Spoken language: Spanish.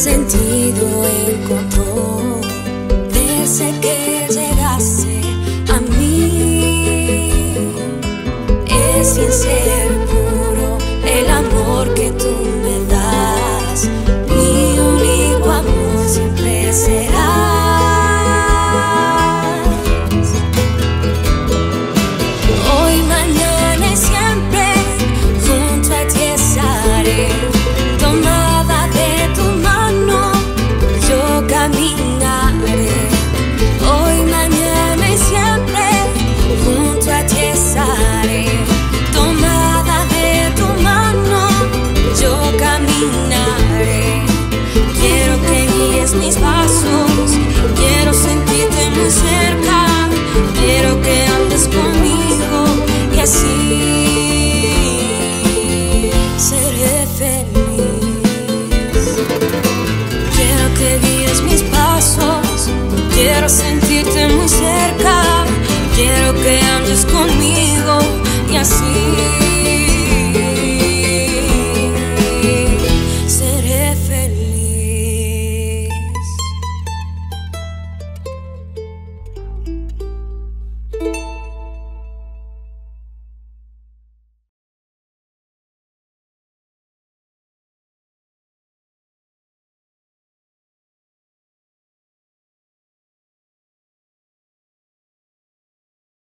sentido encontró desde que llegase a mí. Es sincero. cerca, quiero que andes conmigo y así. seré feliz. Quiero sentirte muy cerca, quiero que andes conmigo y así.